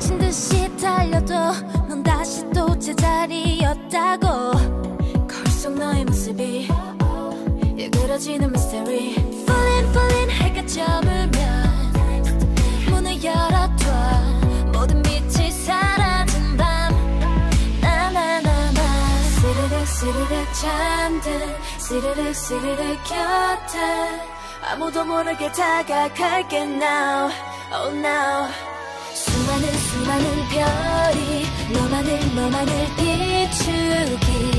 미친 듯이 달려도 넌 다시 또 제자리였다고. 거울 속 너의 모습이 일그러지는 미스테리 Falling falling 해가 저물면 문을 열어둬. 모든 빛이 사라진 밤. 나나나나. 스르륵 스르륵 잠든 스르륵 스르륵 곁에. 아무도 모르게 다가갈게 now. Oh now 수많은 별이 너만을 너만을 비추기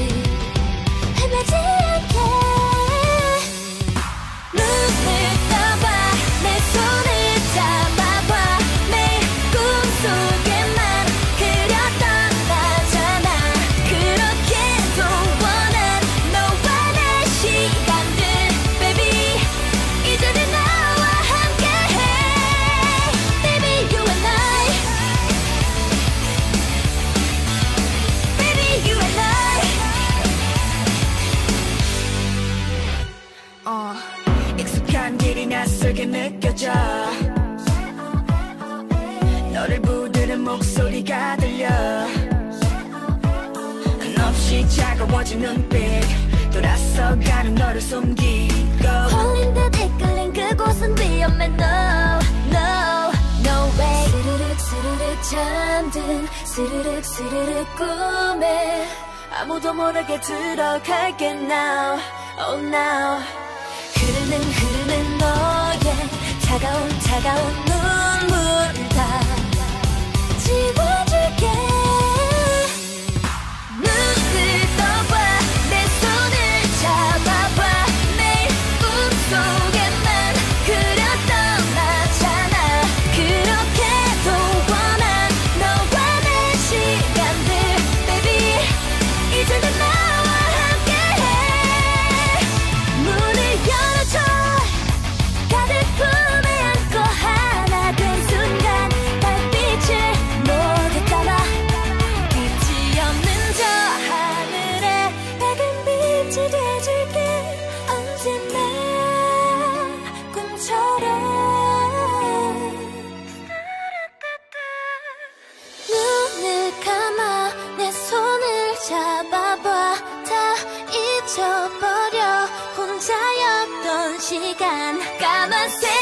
낯설게 느껴져. 너를 부르는 목소리가 들려. 한없이 차가워진 눈빛 돌아서가는 너를 숨기고. 홀린 듯 이끌린 그곳은 위험해. No no no way. 스르륵 스르륵 잠든 스르륵 스르륵 꿈에. 아무도 모르게 들어갈게 now. Oh now. 흐르는 흐르는 너의 차가운 차가운 눈물 다 잡아봐. 다 잊어버려. 혼자였던 시간. 까만색